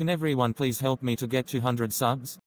Can everyone please help me to get 200 subs?